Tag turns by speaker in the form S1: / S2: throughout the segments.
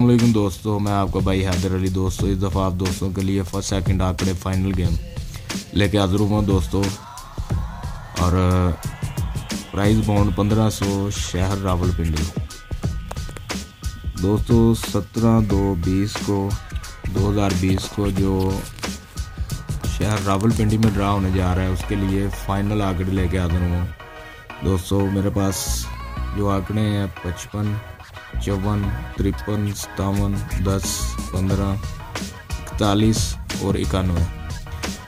S1: علیکم دوستو، میں آپ کا بھائی حیدر علی دوستو، اس دفعہ آپ دوستوں کے لیے فرسٹ سیکنڈ آکڑے فائنل گیم لے کے حاضر ہوں دوستو۔ اور پرائز باؤنڈ پندرہ سو شہر راول پنڈی دوستو، سترہ دو بیس کو، دو ہزار بیس کو جو شہر راول پنڈی میں ڈرا ہونے جا رہا ہے، اس کے لیے فائنل آکڑے لے کے حاضر ہوں۔ دوستو، میرے پاس جو آکڑے ہیں، پچپن چون ترپن، ستاون، دس، پندرہ، اکتالیس اور اکانوے۔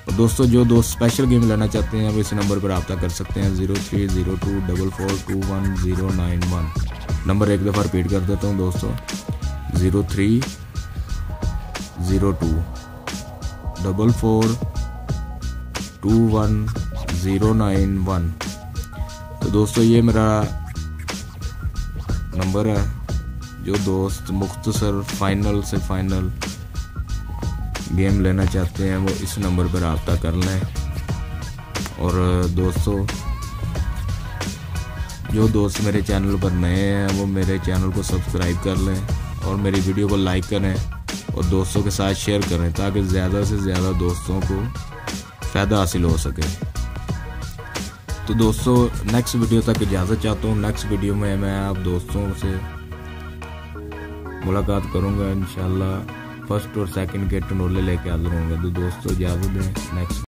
S1: اور دوستو، جو دوست اسپیشل گیم لینا چاہتے ہیں وہ اس نمبر پر رابطہ کر سکتے ہیں۔ Zero three zero two double four two one zero nine one. Number ایک دفعہ ریپیٹ کر دیتا ہوں، دوستو۔ Zero three zero two double four two one zero nine one. تو دوستو، یہ میرا نمبر ہے۔ جو دوست مختصر فائنل سے فائنل گیم لینا چاہتے ہیں، وہ اس نمبر پر رابطہ کر لیں۔ اور دوستو، جو دوست میرے چینل پر نئے ہیں، وہ میرے چینل کو سبسکرائب کر لیں اور میری ویڈیو کو لائک کریں اور دوستوں کے ساتھ شیئر کریں تاکہ زیادہ سے زیادہ دوستوں کو فائدہ حاصل ہو سکے۔ تو دوستو نیکسٹ ویڈیو تک اجازت چاہتا ہوں۔ نیکسٹ ویڈیو میں میں آپ دوستوں سے ملاقات کروں گا انشاءاللہ. فرسٹ اور سیکنڈ کے ٹنولے لے کے حاضر ہوں گا. تو دوستو اجازت دیں. نیکسٹ